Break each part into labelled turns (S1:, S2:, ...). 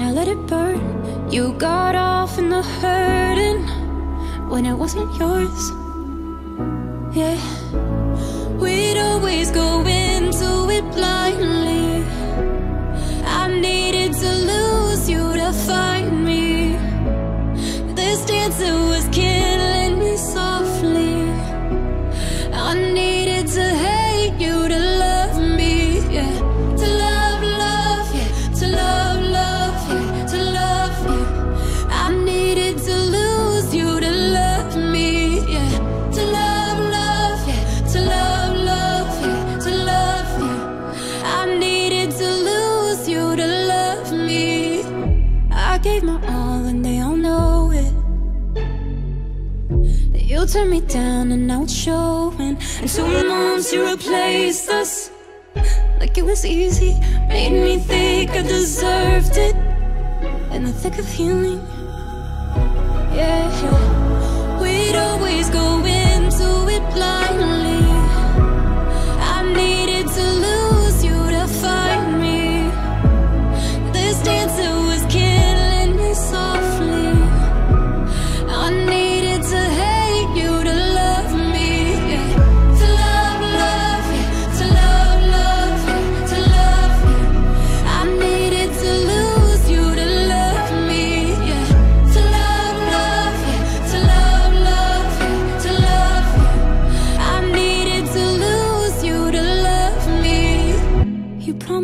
S1: and I let it burn. You got off in the hurting when it wasn't yours. Yeah, we'd always go into it blindly. I needed to lose you to find me. This dancer was killing gave my all and they all know it. You turned me down and now it's showing. And two months you replaced us. Like it was easy, made me think I deserved it. In the thick of healing, yeah.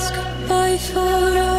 S1: ask why for